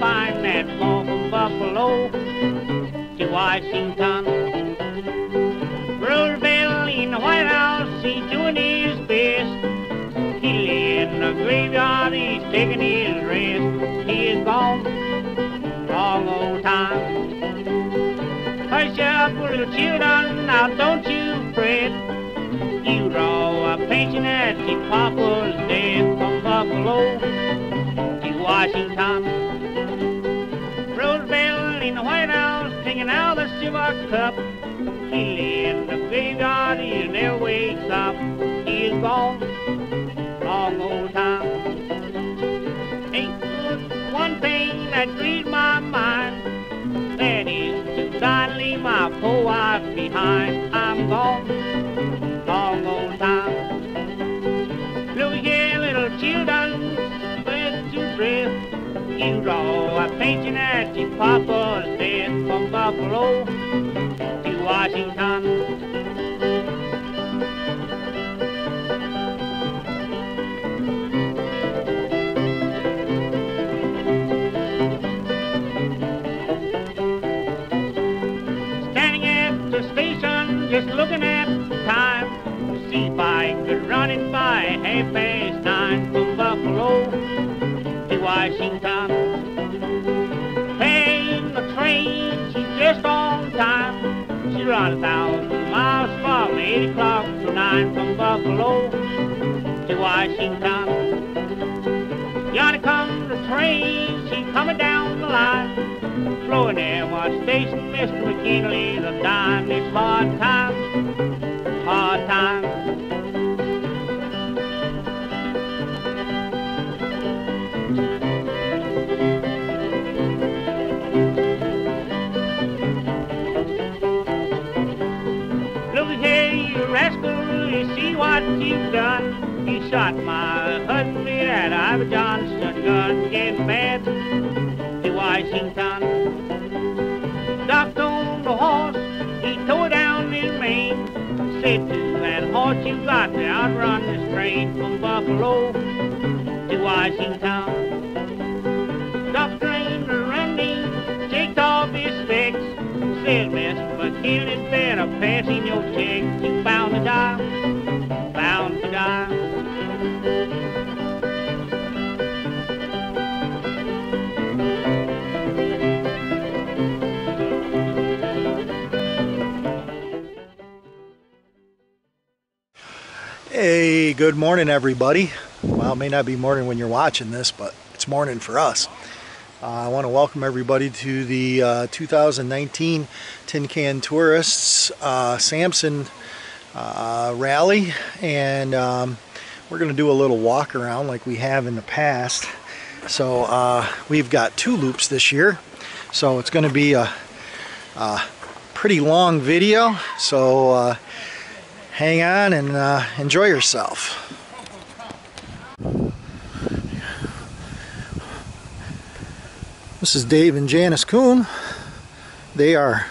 Find that from Buffalo to Washington. Roosevelt in the White House, he's doing his best. He lay in the graveyard, he's taking his rest. He is gone, long old time. Hush up, little children, now don't you fret. You draw a pension at your papa's death from Buffalo to Washington. In the White House drinking out the silver cup. He lay in the graveyard, he never wakes up. He is gone, long old time. Ain't one thing that grieves my mind. That is to leave my poor wife behind. I'm gone, pension at your papa's death from Buffalo to Washington. Standing at the station, just looking at the time to see if I could run it by half past nine from Buffalo to Washington. Time. Runs a thousand miles from eight o'clock to nine from Buffalo to Washington. Yonder comes the train, she coming down the line. Flowing there, what station, Mr. McKinley's a dime. It's hard times, hard times. Done. You shot my husband that Iver Johnson gun. Get mad to Washington. Doctor on the horse, he tore down his mane. Said to that horse, you got to outrun this train from Buffalo to Washington. Doctor ain't Randy takes off his specs. Says, Mr. McKinley, better pass in your check. You to bound to die. Hey, good morning, everybody. Well, it may not be morning when you're watching this, but it's morning for us. Uh, I want to welcome everybody to the uh, 2019 Tin Can Tourists uh, Sampson uh, Rally, and um, we're going to do a little walk around like we have in the past. So uh, we've got two loops this year, so it's going to be a, a pretty long video. So uh, hang on and uh, enjoy yourself. This is Dave and Janice Kuhn. They are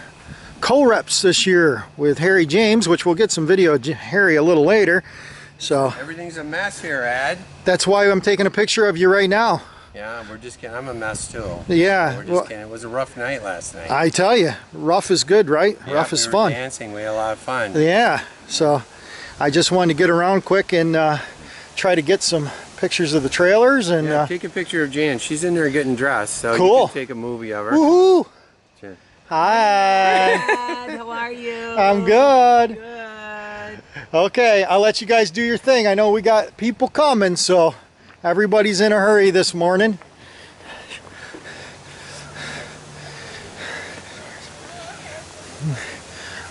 co-reps this year with Harry James, which we'll get some video of Harry a little later. So Everything's a mess here, Ad. that's why I'm taking a picture of you right now. Yeah, we're just kidding. I'm a mess too. Yeah, We're just well- kidding. It was a rough night last night. I tell you, rough is good, right? Yeah, rough we is fun. Dancing, we had a lot of fun. Yeah, so I just wanted to get around quick and uh, try to get some pictures of the trailers and Yeah, uh, take a picture of Jan. She's in there getting dressed, so Cool. you can take a movie of her. woohoo! Sure. Hi, how are you? I'm good. Good. Okay, I'll let you guys do your thing. I know we got people coming, so everybody's in a hurry this morning.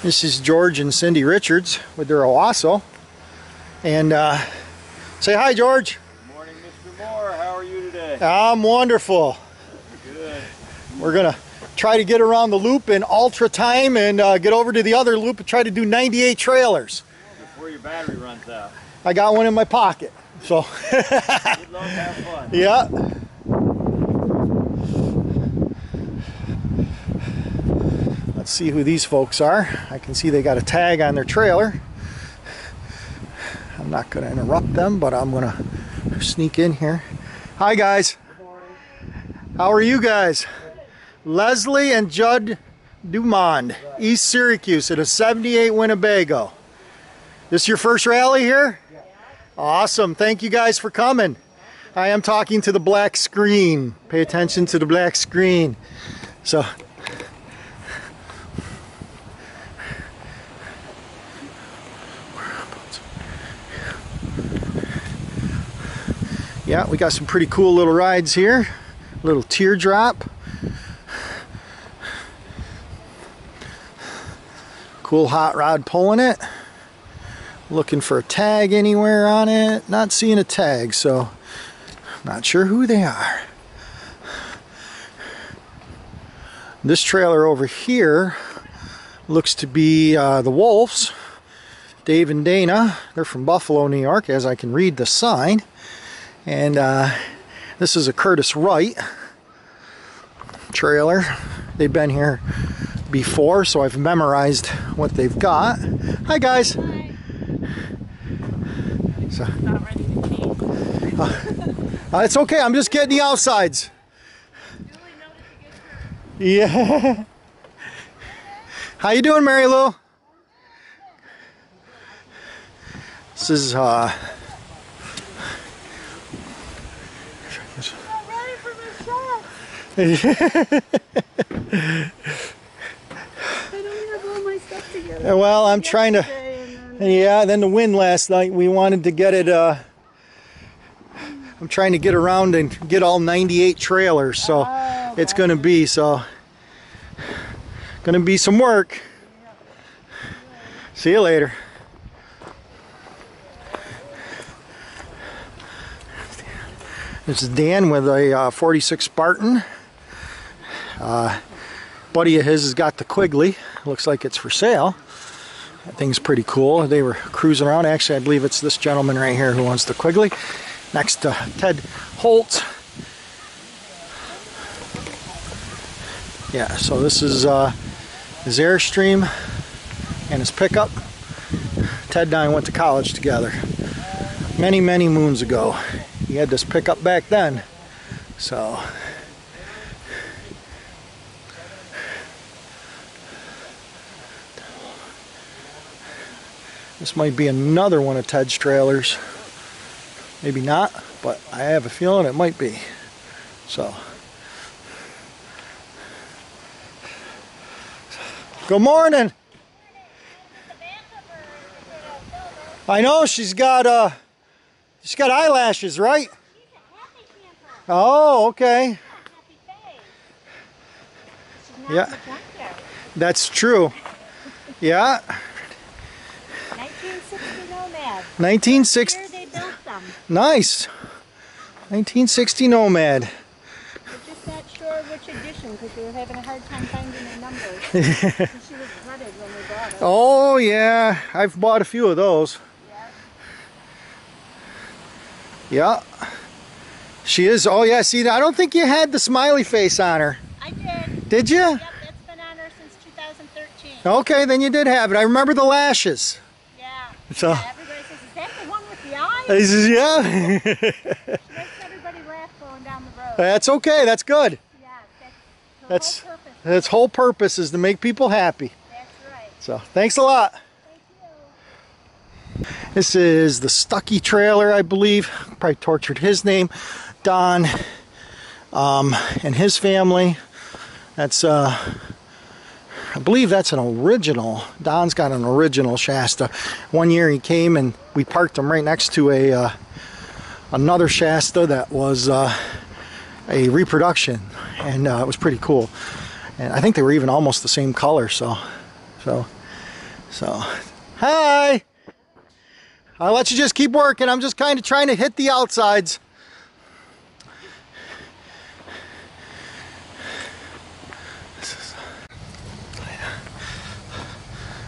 This is George and Cindy Richards with their Owasso. And uh, say hi, George. Good morning, Mr. Moore. How are you today? I'm wonderful. Good. We're gonna try to get around the loop in ultra time and uh, get over to the other loop and try to do 98 trailers. Before your battery runs out. I got one in my pocket. So, Good luck. Have fun. yeah. Let's see who these folks are. I can see they got a tag on their trailer. I'm not going to interrupt them, but I'm going to sneak in here. Hi guys. How are you guys? Leslie and Judd Dumond, East Syracuse at a 78 Winnebago. This your first rally here? Awesome. Thank you guys for coming. I am talking to the black screen. Pay attention to the black screen. So yeah, we got some pretty cool little rides here. Little teardrop. Cool hot rod pulling it. Looking for a tag anywhere on it. Not seeing a tag, so not sure who they are. This trailer over here looks to be uh, the Wolves. Dave and Dana. They're from Buffalo, New York, as I can read the sign. And uh, this is a Curtis Wright trailer. They've been here before, so I've memorized what they've got. Hi, guys. So, Not ready to change. uh, it's okay. I'm just getting the outsides. Yeah. How you doing, Mary Lou? This is uh well, I'm trying to yeah, then the wind last night, we wanted to get it uh I'm trying to get around and get all 98 trailers, so it's going to be so going to be some work. See you later. This is Dan with a uh, 46 Spartan. Uh, buddy of his has got the Quigley. Looks like it's for sale. That thing's pretty cool. They were cruising around. Actually, I believe it's this gentleman right here who owns the Quigley. Next to Ted Holt. Yeah, so this is uh, his Airstream and his pickup. Ted and I went to college together many, many moons ago. He had this pickup back then. So this might be another one of Ted's trailers. Maybe not, but I have a feeling it might be. So Good morning. I know she's got uh she's got eyelashes, right? Oh, okay. Yeah. That's true. Yeah. 1960 Here they built them. Nice. 1960 Nomad. We're just not sure which edition because we were having a hard time finding the numbers. she was gutted when we bought it. Oh yeah, I've bought a few of those. Yeah. She is. Oh yeah, see I don't think you had the smiley face on her. I did. Did you? Yep, that's been on her since 2013. Okay, then you did have it. I remember the lashes. Yeah. So yeah. down the road. That's okay. That's good. yeah, that's the That's whole purpose. its whole purpose is to make people happy. That's right. So thanks a lot. Thank you. This is the Stucky trailer, I believe. Probably tortured his name. Don um, and his family. That's, uh, I believe that's an original. Don's got an original Shasta. One year he came and we parked him right next to a uh, another Shasta that was uh, a reproduction, and uh, it was pretty cool. And I think they were even almost the same color. So, so, so. Hi. I'll let you just keep working. I'm just kind of trying to hit the outsides.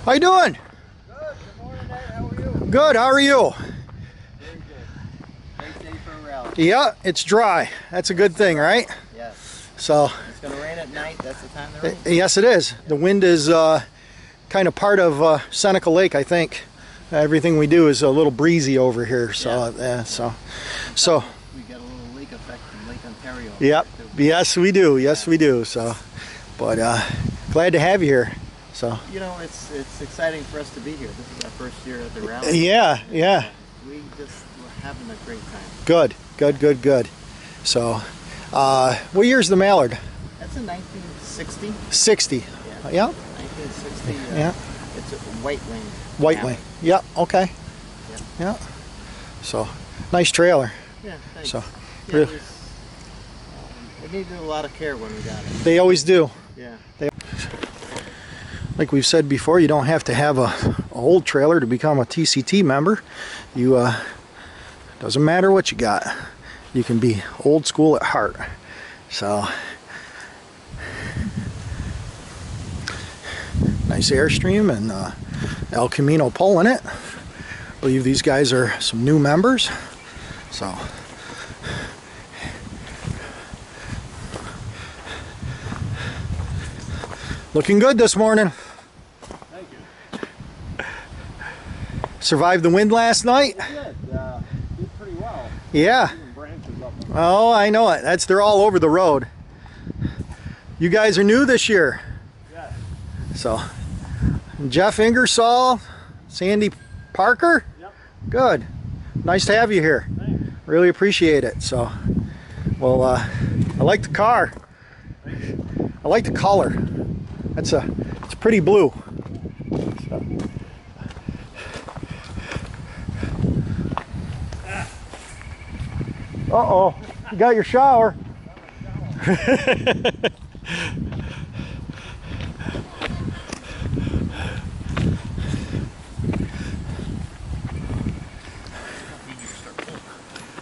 How you doing? Good. Good. How are you? Good. Great day for a rally. Yeah, it's dry. That's a good thing, right? Yes. So, It's going to rain at night. That's the time to rain. yes, it is. The wind is uh, kind of part of uh, Seneca Lake, I think. Everything we do is a little breezy over here. So, uh, so, so. We got a little lake effect from Lake Ontario. Yep. Yes, we do. Yes, we do. So, but uh, glad to have you here. So, You know, it's it's exciting for us to be here. This is our first year at the rally. yeah, yeah. We just we're having a great time. Good, good, good, good. So, uh, what year's the Mallard? That's a 1960. 60. Yeah. Yeah, 1960. Uh, Yeah. It's a white wing. White Wing. Yeah, okay. Yeah. So, nice trailer. Yeah. Thanks. So, yeah, really- it, um, it needed a lot of care when we got it. They always do. Yeah. Like we've said before, you don't have to have a, a old trailer to become a TCT member. You uh, doesn't matter what you got. You can be old school at heart. So nice airstream and uh, El Camino pole in it. believe these guys are some new members. So looking good this morning. Thank you. Survived the wind last night. Uh, did pretty well. Yeah. Oh, I know it. That's they're all over the road. You guys are new this year. Yes. So Jeff Ingersoll, Sandy Parker. Yep. Good. Nice to have you here. Thanks. Really appreciate it. So well uh, I like the car. I like the color. That's a it's pretty blue. Uh-oh. You got your shower.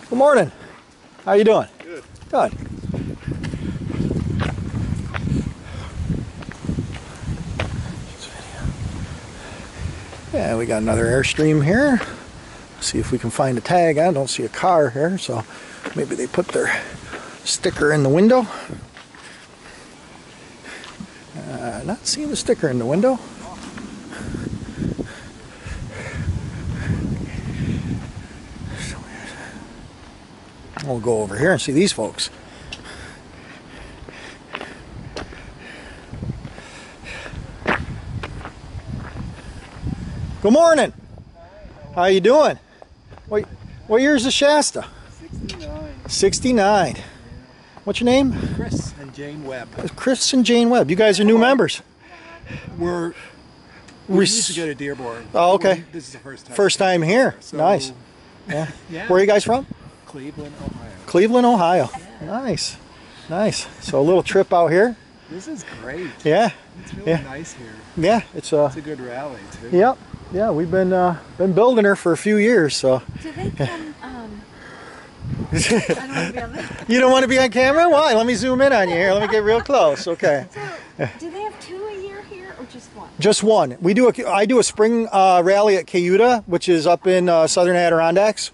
Good morning. How you doing? Good. Good. Yeah, we got another Airstream here. See if we can find a tag. I don't see a car here, so maybe they put their sticker in the window. Uh, not seeing the sticker in the window. We'll go over here and see these folks. Good morning. How you doing? What, what year's the Shasta? 69. 69. What's your name? Chris and Jane Webb. Chris and Jane Webb. You guys are new members. We're we We're used to go to Dearborn. Oh, okay. We- This is the first time. First time here. So, nice. Yeah. Yeah. Where are you guys from? Cleveland, Ohio. Cleveland, Ohio. Nice. Nice. So a little trip out here. This is great. Yeah. It's really Yeah. nice here. Yeah. It's uh It's a good rally too. Yep. Yeah, we've been uh, been building her for a few years, so Do they come, I don't want to be on the, you don't want to be on camera? Why? Let me zoom in on you here. Let me get real close. Okay. so, do they have two a year here or just one? Just one. We do a I do a spring uh, rally at Cayuta, which is up in uh, southern Adirondacks.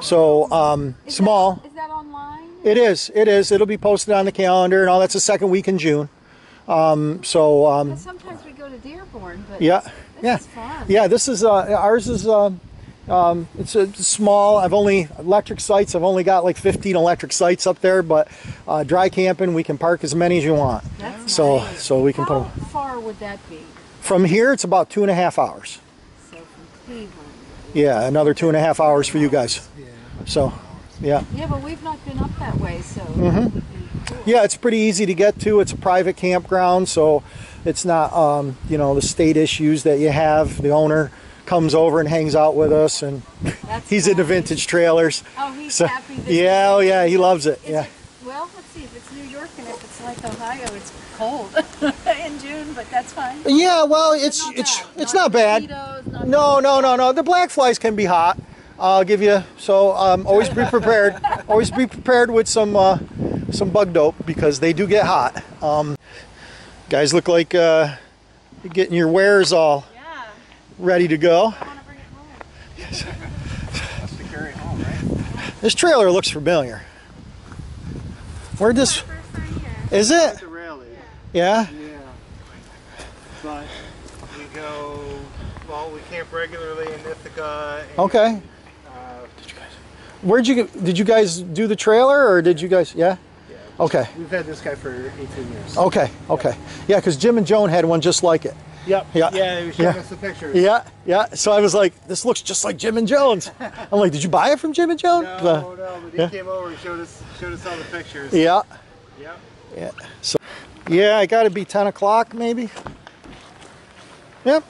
So um, Is small. That, is that online? It is. It is. It'll be posted on the calendar and all. That's the second week in June. Um, so um, sometimes we go to Dearborn, but yeah, this yeah, is fun. yeah. This is uh, ours is um, it's a small. I've only electric sites. I've only got like 15 electric sites up there, but uh, dry camping we can park as many as you want. That's So nice. so we can How put 'em- far would that be? from here. It's about two and a half hours. So from Cleveland. Yeah, another two and a half hours for you guys. Yeah. So yeah. Yeah, but we've not been up that way, so. Mm-hmm. Yeah, it's pretty easy to get to. It's a private campground, so it's not, um, you know, the state issues that you have. The owner comes over and hangs out with us, and That's he's into nice. vintage trailers. Oh, he's So, happy. Yeah, oh yeah, he loves it. Is Yeah, it, well, let's see. If it's New York and if it's like Ohio, it's cold in June, but that's fine. yeah. Well, it's Not it's bad. it's not bad. mosquitoes, not No, no, no, no. The black flies can be hot. I'll give you. So um, always be prepared. always be prepared with some uh, some bug dope because they do get hot. Um, guys look like uh, getting your wares all ready to go. Want to home. That's to carry home, right? This trailer looks familiar. Where'd this? First time here. Is it? Yeah. Yeah. But we go. Well, we camp regularly in Ithaca. And, Okay. Uh, Where'd you get- did you guys do the trailer or did you guys? Yeah. Okay. We've had this guy for 18 years. Okay. Okay. Yeah, because Jim and Joan had one just like it. Yep. Yeah. Yeah, he was showing Yeah. us the pictures. Yeah. Yeah. So I was like, this looks just like Jim and Jones. I'm like, did you buy it from Jim and Jones? No, Uh, no, but he yeah. came over and showed us showed us all the pictures. yeah. Yep. Yeah. So, yeah, I got to be 10 o'clock maybe. Yep.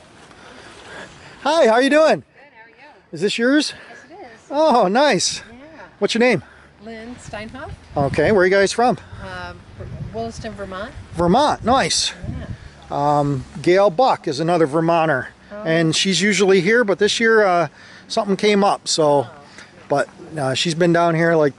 Hi, how are you doing? Good, how are you? Is this yours? Yes, it is. Oh, nice. Yeah. What's your name? Lynn Steinhoff, Okay, where are you guys from? um, Williston, Vermont. Vermont. Nice. Yeah. Gail Buck is another Vermonter, and she's usually here, but this year uh, something came up. So, but uh, she's been down here like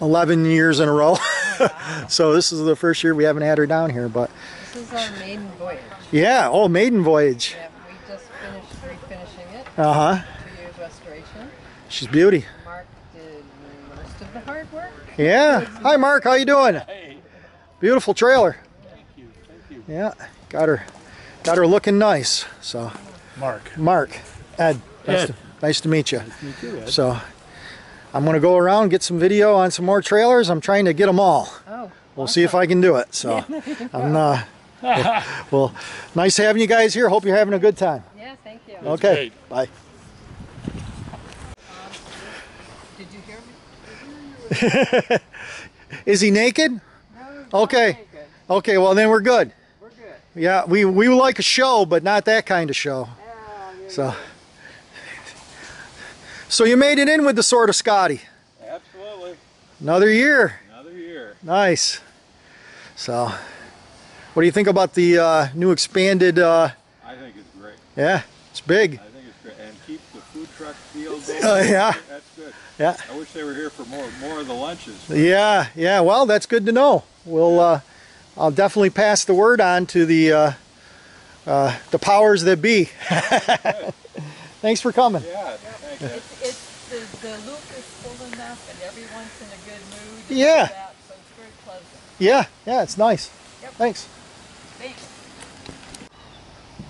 11 years in a row. so this is the first year we haven't had her down here. But This is our maiden voyage. yeah, oh, maiden voyage. Yep, we just finished refinishing it. Uh huh. Two years restoration. She's beauty. Mark did most of the hard work. Yeah. Hi, Mark. How you doing? Hey. Beautiful trailer. Thank you. Thank you. Yeah. Got her. Got her looking nice. So, Mark. Mark, Ed. Nice, To, nice to meet you. So, I'm gonna go around get some video on some more trailers. I'm trying to get them all. Oh, We'll see if I can do it. So, I'm uh, well, nice having you guys here. Hope you're having a good time. yeah, thank you. Okay. Bye. Did you hear me? Is he naked? No, okay. Good. Okay. Well, then we're good. We're good. Yeah, we we like a show, but not that kind of show. So, so you made it in with the sword of Scotty. Absolutely. Another year. Another year. Nice. So, what do you think about the uh, new expanded? Uh, I think it's great. yeah, it's big. I think it's great. And keep the food truck feel going. Oh, yeah. That's good. Yeah, I wish they were here for more more of the lunches. yeah, yeah. Well, that's good to know. We'll. Uh, I'll definitely pass the word on to the uh, uh, the powers that be. Thanks for coming. Yeah, thank you. It's, it's the, the loop is full enough and everyone's in a good mood. Yeah. that, so it's very pleasant. Yeah, yeah, it's nice. Yep. Thanks. Thanks.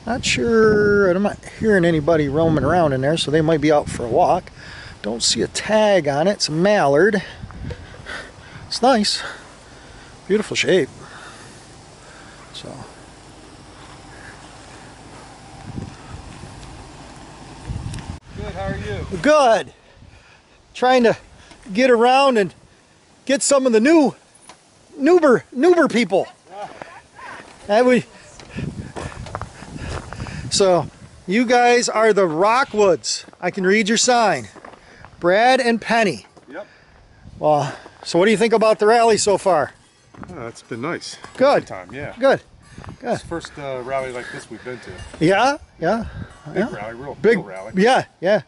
Not sure, I'm not hearing anybody roaming around in there, so they might be out for a walk. Don't see a tag on it. It's a mallard. It's nice. Beautiful shape. So. Good. How are you? Good. Trying to get around and get some of the new Nuber Nuber people. And we So you guys are the Rockwoods. I can read your sign. Brad and Penny. Yep. Well, so what do you think about the rally so far? Oh, it's been nice. Good. Time, yeah. Good. It's the first uh, rally like this we've been to. Yeah, yeah. Big Yeah. rally, real Big real rally. Yeah, yeah.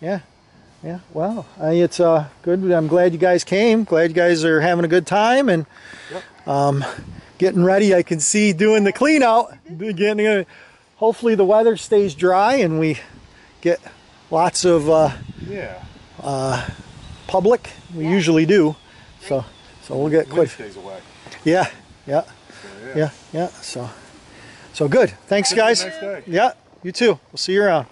Yeah. Yeah. Well, I, it's uh good. I'm glad you guys came. Glad you guys are having a good time and um getting ready. I can see doing the clean out. Getting uh, hopefully the weather stays dry and we get lots of uh Yeah. public. We usually do. So so we'll get quite stays away. Yeah. Yeah. So, yeah. Yeah. Yeah. So so good. Thanks guys. Nice. Yeah, you too. We'll see you around.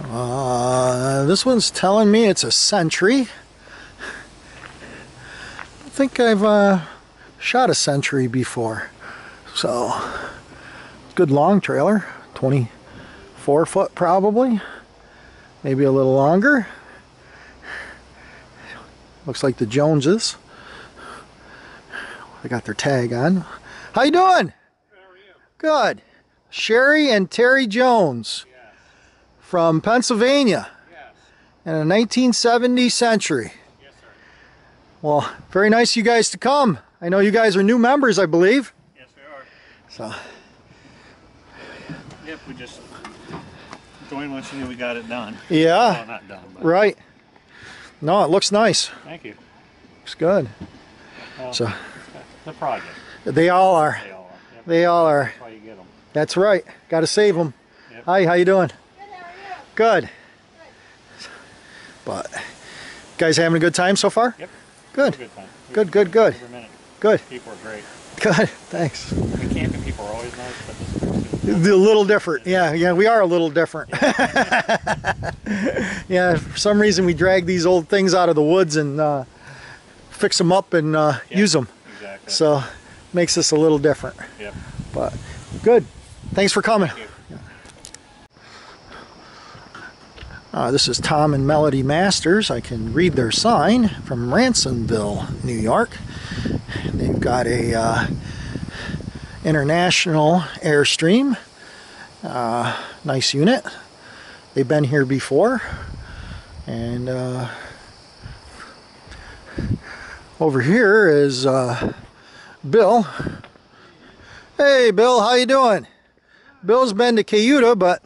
Uh, this one's telling me it's a Century. I think I've uh, shot a Century before. So, good long trailer, 24 foot probably, maybe a little longer. Looks like the Joneses. They got their tag on. How you doing? Good. Sherry and Terry Jones from Pennsylvania in a 1970 Century. Yes, sir. Well, very nice of you guys to come. I know you guys are new members, I believe. Yes, we are. So, Yep, we just joined once you knew we got it done. yeah, Well, not done, right. No, it looks nice. thank you. Looks good. Well, So, the project, they all are. they all are. Yep, They all are. That's why you get them. That's right. Got to save them. Yep. Hi, how you doing? Good. But guys having a good time so far? Yep. Good. Good time. Good, good, good. Good. People are great. Good. Thanks. The camping people are always nice, but this group is A little different. Yeah, yeah, we are a little different. yeah, for some reason we drag these old things out of the woods and uh, fix them up and uh, use them. Exactly. So makes us a little different. Yep. But good. Thanks for coming. Thank Uh, this is Tom and Melody Masters. I can read their sign from Ransomville, New York. They've got a uh, international airstream. Uh, nice unit. They've been here before, and uh, over here is uh, Bill. Hey, Bill, how you doing? Bill's been to Cayuta, but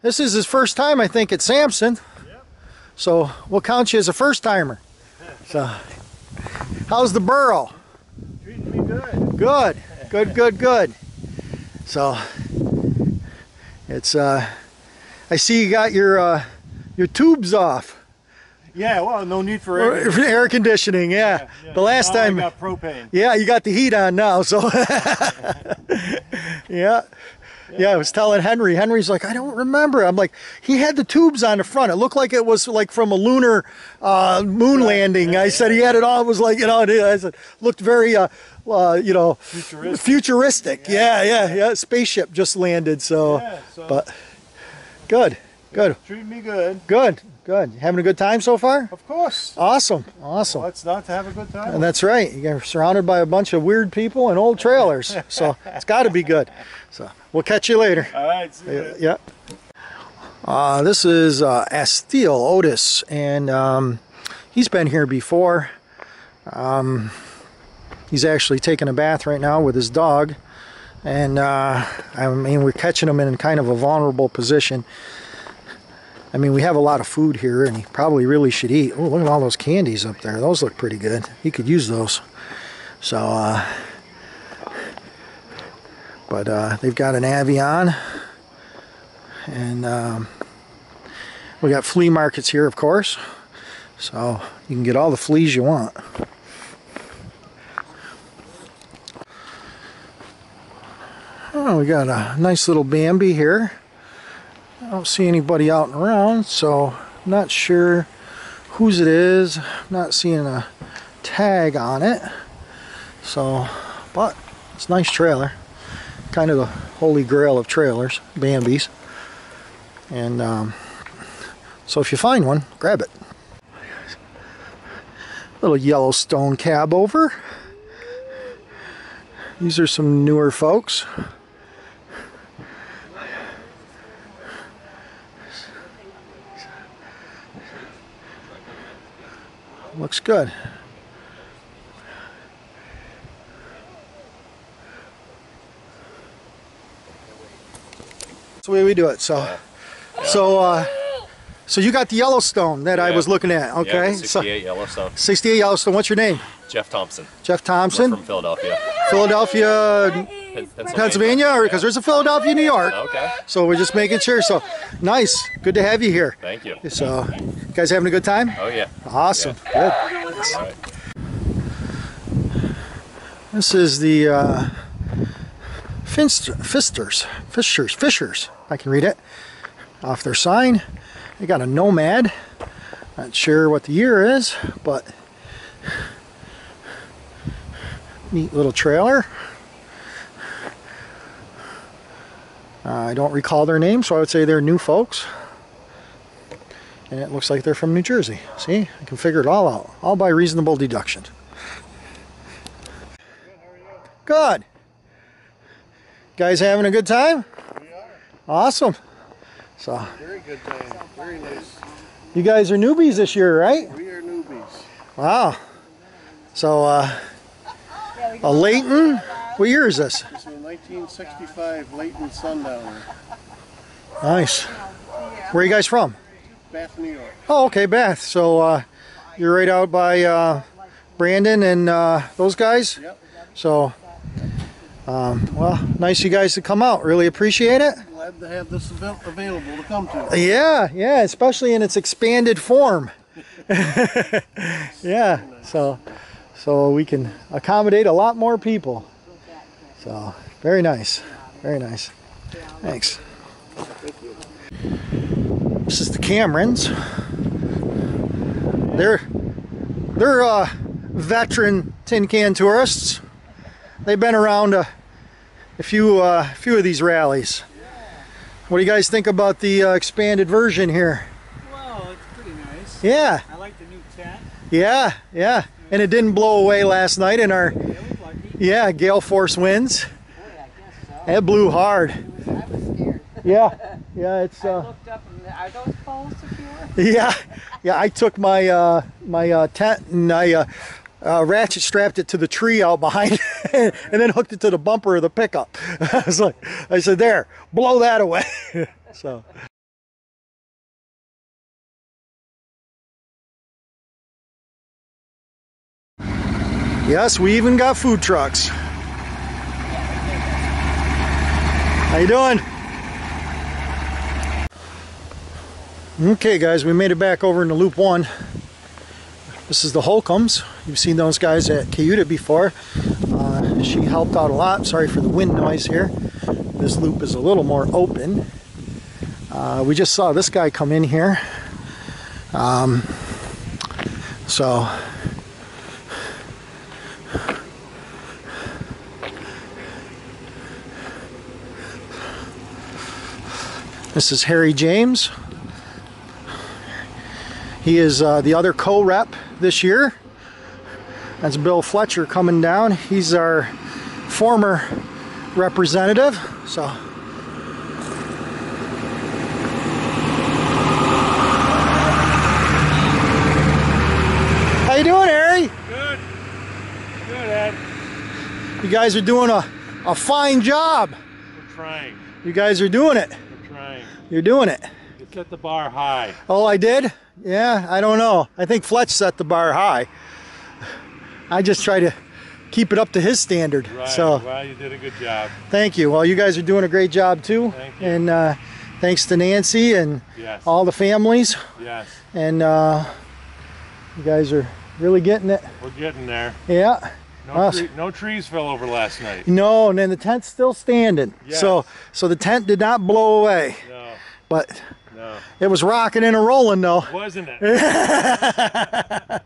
this is his first time, I think, at Sampson. So we'll count you as a first timer. So, how's the Burro? Treating me good. Good, good, good, good. So it's uh, I see you got your uh, your tubes off. Yeah, well, no need for air. for air conditioning, yeah. Yeah, The last now I time, got propane. yeah, you got the heat on now, so yeah. Yeah, I was telling Henry. Henry's like, I don't remember. I'm like, he had the tubes on the front. It looked like it was like from a lunar uh, moon landing. I said he had it all. It was like, you know, it I said, looked very, uh, uh, you know, Futuristic. futuristic. Yeah, yeah, yeah. Spaceship just landed. So, Yeah, so but good, good, Treat me good. good, good. Having a good time so far? Of course. Awesome, awesome. What's not to have a good time? And that's right. You're surrounded by a bunch of weird people and old trailers. So it's got to be good. So we'll catch you later. All right. See ya. Yeah. Uh, this is uh, Asteel Otis, and um, he's been here before. Um, he's actually taking a bath right now with his dog, and uh, I mean we're catching him in kind of a vulnerable position. I mean we have a lot of food here, and he probably really should eat. Oh, look at all those candies up there; those look pretty good. He could use those. So. Uh, but uh, they've got an Avion, and um, we got flea markets here, of course. So you can get all the fleas you want. We got a nice little Bambi here. I don't see anybody out and around, so not sure whose it is. I'm not seeing a tag on it. So, but it's a nice trailer kind of the holy grail of trailers, Bambi's. And um, so if you find one, grab it. Little Yellowstone cab over. These are some newer folks. Looks good. That's the way we do it. So, so, uh, so you got the Yellowstone that I was looking at. Okay. Yeah, the 68 Yellowstone. 68 Yellowstone. What's your name? Jeff Thompson. Jeff We're Thompson, from Philadelphia. Philadelphia, Pen- Pennsylvania, or because there's a Philadelphia, New York. Okay. So we're just making sure. So, nice. Good to have you here. Thank you. So, you guys having a good time? Oh yeah. Awesome. Good. All right. This is the uh, Finster, Fisters, Fishers, Fishers. I can read it off their sign. They got a Nomad. Not sure what the year is, but neat little trailer. Uh, I don't recall their name, so I would say they're new folks. And it looks like they're from New Jersey. See, I can figure it all out, all by reasonable deduction. Good. Guys having a good time? We are. Awesome. So, Very good time. Very nice. you guys are newbies this year, right? We are newbies. Wow. So, uh, a Layton, what year is this? This is a 1965 Layton Sundowner, Nice. Where are you guys from? Bath, New York. Oh, okay, Bath. So, uh, you're right out by uh, Brandon and uh, those guys? Yep. So, um, well, nice you guys to come out. Really appreciate it. Glad to have this avail- available to come to. Yeah, yeah, especially in its expanded form. yeah, so so we can accommodate a lot more people. So very nice, very nice. Thanks. This is the Camerons. They're they're uh, veteran tin can tourists. They've been around a, a few uh, few of these rallies. What do you guys think about the uh, expanded version here? Well, it's pretty nice. Yeah, I like the new tent. yeah, yeah. And it didn't blow away last night in our yeah gale force winds. It blew hard. I was scared. Yeah, yeah. It's uh, Looked up and are those poles secure? Yeah, yeah. I took my uh, my uh, tent and I uh, ratchet strapped it to the tree out behind, and then hooked it to the bumper of the pickup. I was like, I said, "There, blow that away." so. Yes, we even got food trucks. How you doing? Okay guys, we made it back over into Loop 1. This is the Holcombs. You've seen those guys at Cayuta before. Uh, she helped out a lot. Sorry for the wind noise here. This loop is a little more open. Uh, we just saw this guy come in here. Um, so This is Harry James. He is uh, the other co-rep this year. That's Bill Fletcher coming down. He's our former representative. So How you doing, Harry? Good. Good, Ed. You guys are doing a, a fine job. We're trying. You guys are doing it. We're trying. You're doing it. You set the bar high. Oh, I did? Yeah, I don't know. I think Fletch set the bar high. I just try to keep it up to his standard. Right. So Well, you did a good job. thank you. Well, you guys are doing a great job too. Thank you. And uh, thanks to Nancy and Yes. all the families. Yes. And uh, you guys are really getting it. We're getting there. Yeah. No, tree, no trees fell over last night. No, and then the tent's still standing. Yes. So so the tent did not blow away. No. But No. it was rocking and a rolling though. Wasn't it?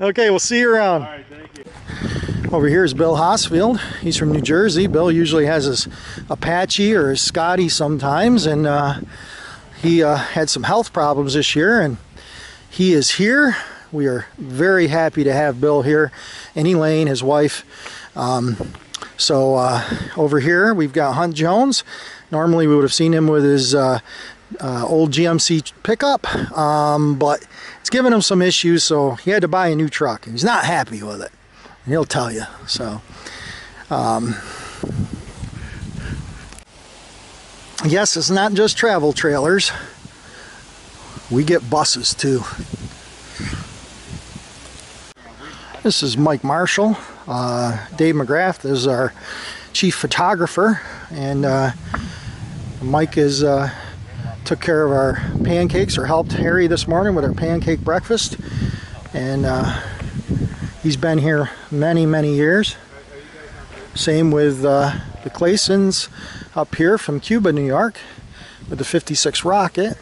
Okay, we'll see you around. All right, thank you. Over here is Bill Hosfield. He's from New Jersey. Bill usually has his Apache or his Scotty sometimes, and uh, he uh, had some health problems this year, and he is here. We are very happy to have Bill here, and Elaine, his wife. Um, so uh, over here we've got Hunt Jones. Normally we would have seen him with his uh, uh, old GMC pickup, um, but it's given him some issues, so he had to buy a new truck, he's not happy with it. And he'll tell you. So, um, yes, it's not just travel trailers. We get buses too. This is Mike Marshall. Uh, Dave McGrath is our chief photographer, and uh, Mike is uh, took care of our pancakes or helped Harry this morning with our pancake breakfast, and uh, he's been here many many years. Same with uh, the Claysons up here from Cuba, New York, with the 56 Rocket,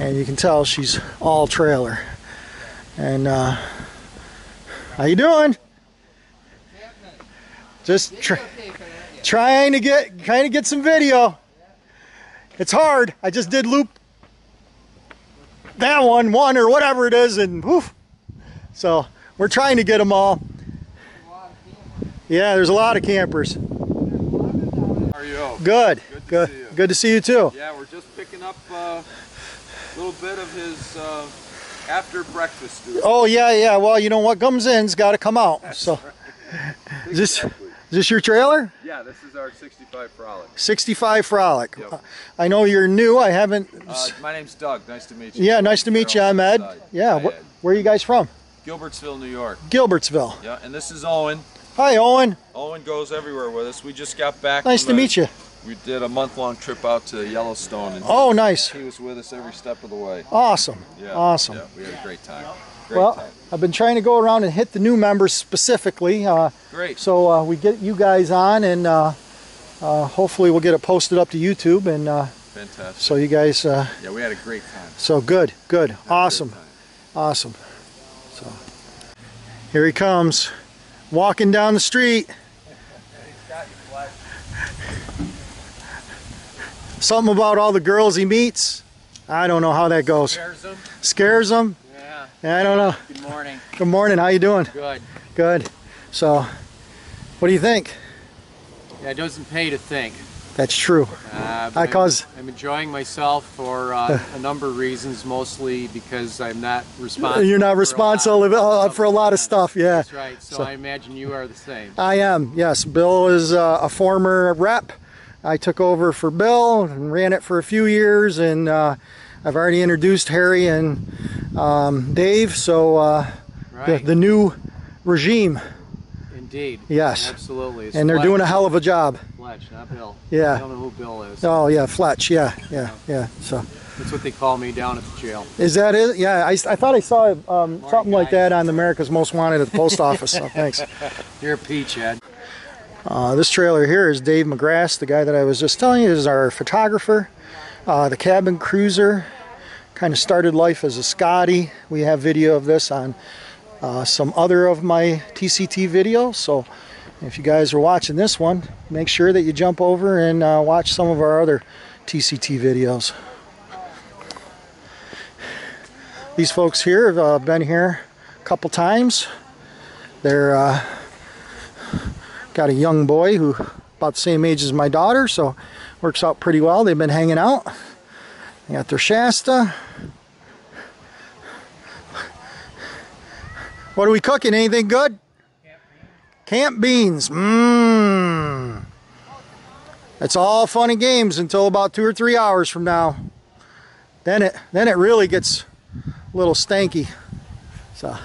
and you can tell she's all trailer. And uh, how you doing? Just tr- trying to get trying to get some video. It's hard. I just did loop that one, one or whatever it is, and woof. So we're trying to get them all. Yeah, there's a lot of campers. How are you? Good. Good to Good. see you. Good to see you too. Yeah, we're just picking up uh, a little bit of his uh, after breakfast food. Oh yeah, yeah. Well, you know what comes in's got to come out. So, is this is this your trailer? Yeah, this is our 65 Frolic. 65 Frolic. Yep. I know you're new. I haven't. Uh, my name's Doug. Nice to meet you. yeah, nice to meet you. I'm Ed. Yeah. Hi, Ed. where are you guys from? Gilbertsville, New York. Gilbertsville. Yeah, and this is Owen. Hi, Owen. Owen goes everywhere with us. We just got back. Nice to a- meet you. We did a month-long trip out to Yellowstone, and Oh, nice. he was with us every step of the way. Awesome. Yeah, Awesome. Yeah, we had a great time. Great Well, time. I've been trying to go around and hit the new members specifically. Uh, Great. So uh, we get you guys on, and uh, Uh, hopefully we'll get it posted up to YouTube and uh, Fantastic. so you guys. Uh, Yeah, we had a great time. so good, good, awesome, awesome. So here he comes, walking down the street. Something about all the girls he meets. I don't know how that goes. Scares them? Scares him? Yeah. I don't know. Good morning. Good morning. How you doing? Good. Good. So, what do you think? Yeah, it doesn't pay to think. That's true. Uh, I I'm- cause I'm enjoying myself for uh, a number of reasons, mostly because I'm not responsible. you're not for a lot responsible of uh, for a lot of stuff. Yeah. That's right. So, So- I imagine you are the same. I am, yes. Bill is uh, a former rep. I took over for Bill and ran it for a few years, and uh, I've already introduced Harry and um, Dave, so uh, the, Right. the new regime, Indeed. Yes. Absolutely. It's and they're doing a hell of a job. Fletch, not Bill. Yeah. I don't know who Bill is. Oh, yeah, Fletch, yeah, yeah, yeah. So, That's what they call me down at the jail. is that it? Yeah, I, I thought I saw um, something like that on America's Most Wanted at the post office, so thanks. You're a peach, Ed. Uh, this trailer here is Dave McGrath, the guy that I was just telling you is our photographer. Uh, the cabin cruiser kind of started life as a Scotty. We have video of this on uh, some other of my TCT videos. So if you guys are watching this one, make sure that you jump over and uh, watch some of our other TCT videos. These folks here have uh, been here a couple times. They're uh, got a young boy who about the same age as my daughter, so works out pretty well. They've been hanging out. They got their Shasta. What are we cooking? Anything good? Camp beans. Mmm. It's all fun and games until about two or three hours from now. Then it then it really gets a little stanky. So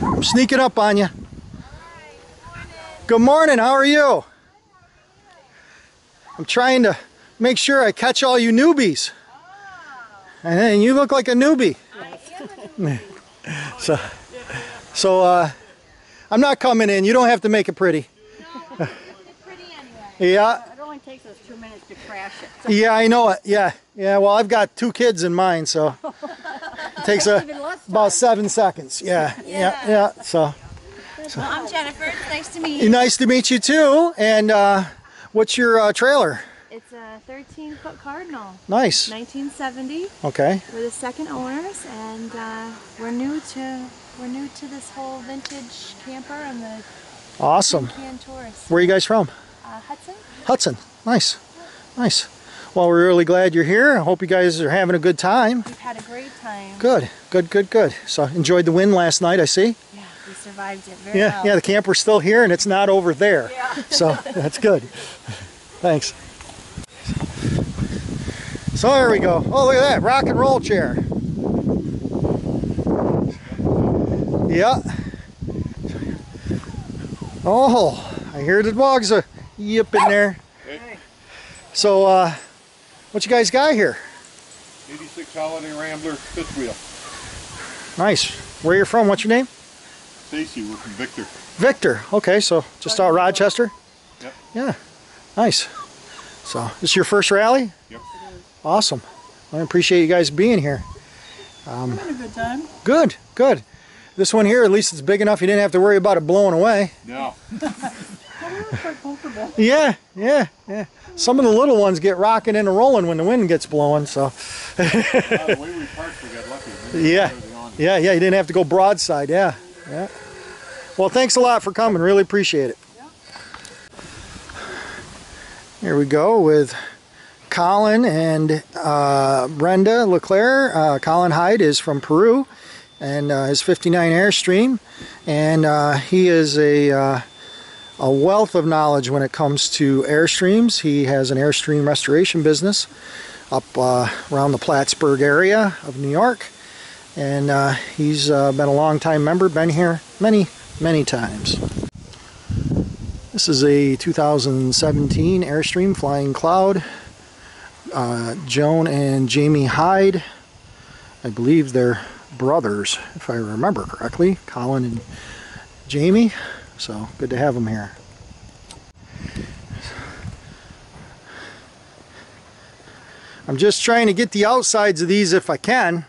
I'm sneaking up on you. Good morning, how are you? I'm trying to make sure I catch all you newbies. And then you look like a newbie. so, so uh, I'm not coming in. You don't have to make it pretty. Yeah, It only takes us two minutes to crash it. yeah, I know it. Yeah, yeah. Well, I've got two kids in mine, so it takes a, about seven seconds. Yeah, yeah, yeah. So. Well, I'm Jennifer. It's nice to meet you. Nice to meet you too. And uh, what's your uh, trailer? It's a 13 foot Cardinal. Nice. 1970. Okay. We're the second owners, and uh, we're new to we're new to this whole vintage camper and the Awesome. can tours. Where are you guys from? Uh, Hudson. Hudson. Nice. Nice. Well, we're really glad you're here. I hope you guys are having a good time. We've had a great time. Good. Good. Good. Good. So enjoyed the wind last night. I see. Yeah, survived it very Yeah. well. Yeah. The camper's still here and it's not over there. Yeah. So that's good. Thanks. So there we go. Oh, look at that rock and roll chair. Yeah. Oh, I hear the dogs are yipping there. So, uh, what you guys got here? 86 Holiday Rambler fifth wheel. Nice. Where you from? What's your name? Stacy, we're from Victor. Victor. Okay, so just out Rochester. Yep. Yeah. Nice. So, this is your first rally? Yep. Awesome. I appreciate you guys being here. Um, Having a good time. good, good. This one here, at least it's big enough you didn't have to worry about it blowing away. No. Yeah, yeah, yeah. Some of the little ones get rocking and rolling when the wind gets blowing, so. the way we parked, we got lucky. yeah, yeah, yeah, you didn't have to go broadside, yeah, yeah. Well, thanks a lot for coming, really appreciate it. Here we go with Colin and uh, Brenda Leclerc. Uh, Colin Hyde is from Peru and uh, his 59 Airstream, and uh, he is a uh, a wealth of knowledge when it comes to Airstreams. He has an Airstream restoration business up uh, around the Plattsburgh area of New York, and he's been a long time member, been here many, many times. This is a 2017 Airstream Flying Cloud. Uh, Joan and Jamie Hyde, I believe they're brothers, if I remember correctly, Colin and Jamie. So good to have them here. I'm just trying to get the outsides of these if I can.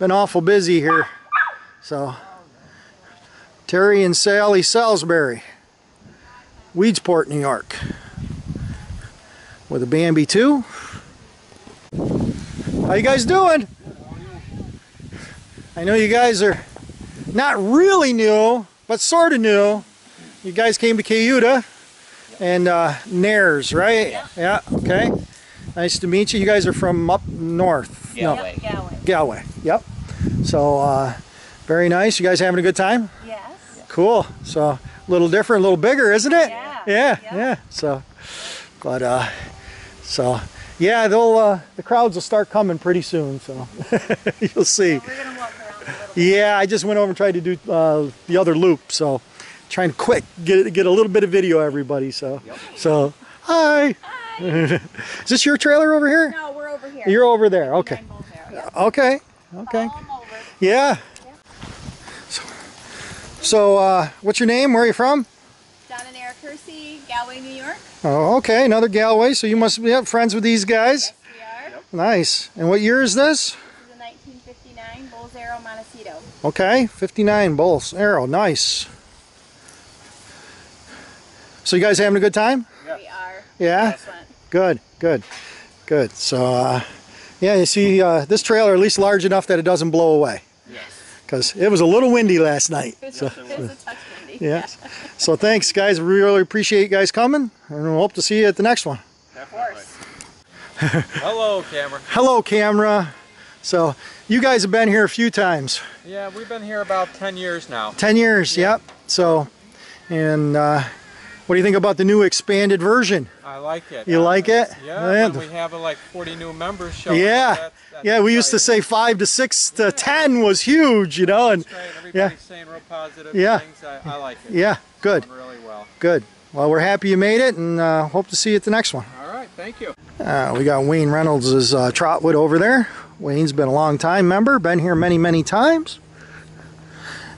Been awful busy here. So Terry and Sally Salisbury, Weedsport, New York. With a Bambi 2. How you guys doing? I know you guys are not really new, but sort of new. You guys came to Cayuta and uh, Nares, right? Yeah. yeah. Okay. Nice to meet you. You guys are from up north. Galway. No. Galway. Galway. Yep. So uh, very nice. You guys having a good time? Cool. So a little different, a little bigger, isn't it? Yeah. Yeah. Yeah. yeah. So, but uh, so yeah, they'll uh, the crowds will start coming pretty soon. So you'll see. Well, yeah, I just went over and tried to do uh, the other loop. So trying to quick get get a little bit of video, everybody. So yep. so hi. Hi. Is this your trailer over here? No, we're over here. You're over there. Okay. Okay. Okay. Yeah. So, so uh, what's your name? Where are you from? John and Eric Hersey, Galway, New York. Oh, okay. Another Galway. So you must be friends with these guys. Yes, we are. Yep. Nice. And what year is this? This is a 1959 Boles Aero Montecito. Okay, 59 Boles Aero. Nice. So you guys having a good time? Yeah. We are. Yeah? Excellent. Good, good, good. So, uh, yeah, you see uh, this trailer at least large enough that it doesn't blow away. Yes. Because it was a little windy last night. It's, so, it's a touch windy. Yes. so thanks, guys. We really appreciate you guys coming, and we hope to see you at the next one. Of course. Hello, camera. Hello, camera. So you guys have been here a few times. Yeah, we've been here about 10 years now. 10 years, yeah. yep. So, and uh, what do you think about the new expanded version? I like it. You uh, like it? Yeah, yeah. we have like 40 new members show Yeah, that's, that's yeah. We used to say five to six to ten was huge, you know, and Everybody's yeah, saying real positive yeah, things. I, I like it. Yeah, good. Really well. Good. Well, we're happy you made it, and uh, hope to see you at the next one. All right, thank you. Uh, we got Wayne Reynolds' uh, Trotwood over there. Wayne's been a long time member, been here many, many times.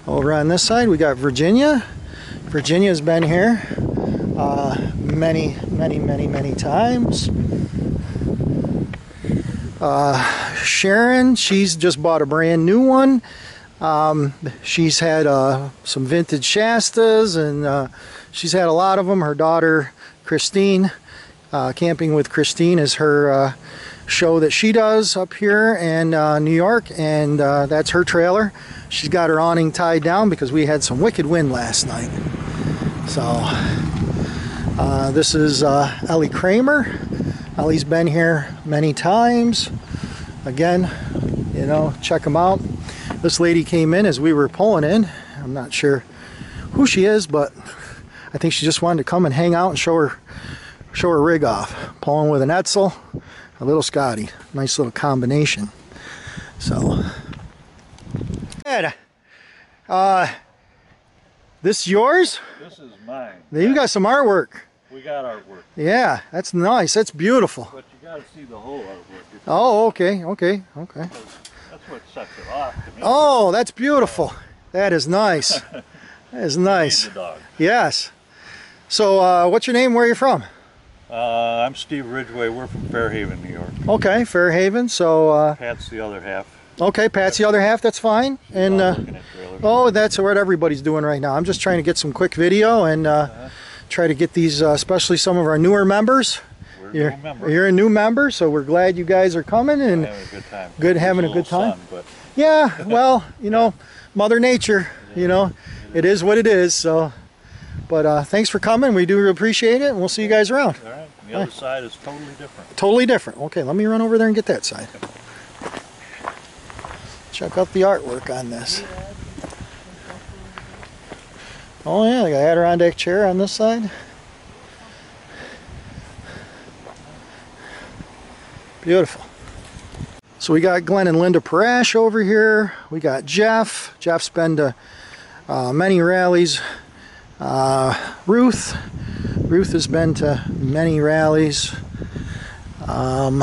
Over on this side, we got Virginia. Virginia's been here uh, many, many, many, many times. Uh, Sharon, she's just bought a brand new one. Um, she's had uh, some vintage Shastas and uh, she's had a lot of them. Her daughter, Christine, uh, Camping with Christine is her uh, show that she does up here in uh, New York, and uh, that's her trailer. She's got her awning tied down because we had some wicked wind last night. So, uh, this is uh, Ellie Kramer. Ellie's been here many times. Again, you know, check them out. This lady came in as we were pulling in. I'm not sure who she is, but I think she just wanted to come and hang out and show her show her rig off. Pulling with an Edsel, a little Scotty. Nice little combination. So, Ed, uh, this yours? This is mine. You got some artwork. We got artwork. Yeah, that's nice. That's beautiful. But you got to see the whole artwork. It's Oh, okay, okay, okay. That's what sets it off to me. Oh, that's beautiful. That is nice. That is nice. the dog. Yes. So, uh, what's your name? Where are you from? Uh, I'm Steve Ridgway. We're from Fairhaven, New York. Okay, Fairhaven. So, uh, Pat's the other half. okay, Pat's the other half. That's fine. And uh, oh, that's what everybody's doing right now. I'm just trying to get some quick video and uh, try to get these, uh, especially some of our newer members. We're You're, new member. you're a new member, so we're glad you guys are coming and having a good time. good having a good time. sun, but Yeah, well, you know, Mother Nature, you know, it is what it is. So, but uh, thanks for coming. We do appreciate it, and we'll see you guys around. all right. The other side is totally different. Totally different. Okay, let me run over there and get that side. Check out the artwork on this. Oh yeah, they got Adirondack chair on this side. Beautiful. So we got Glenn and Linda Parash over here. We got Jeff. Jeff's been to uh, many rallies. Uh, Ruth. Ruth has been to many rallies. Um,